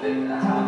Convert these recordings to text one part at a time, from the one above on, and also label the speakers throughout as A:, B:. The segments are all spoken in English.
A: Then I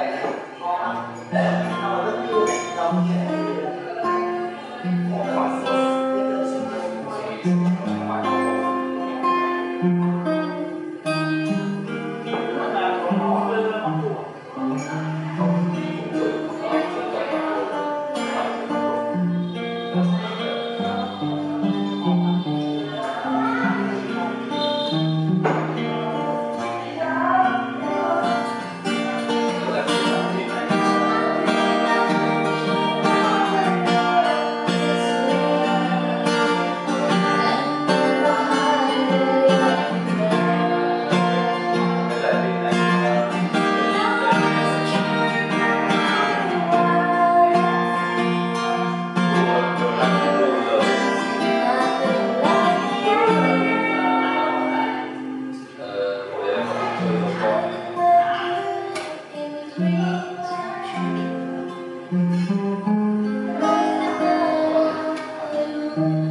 B: Thank you.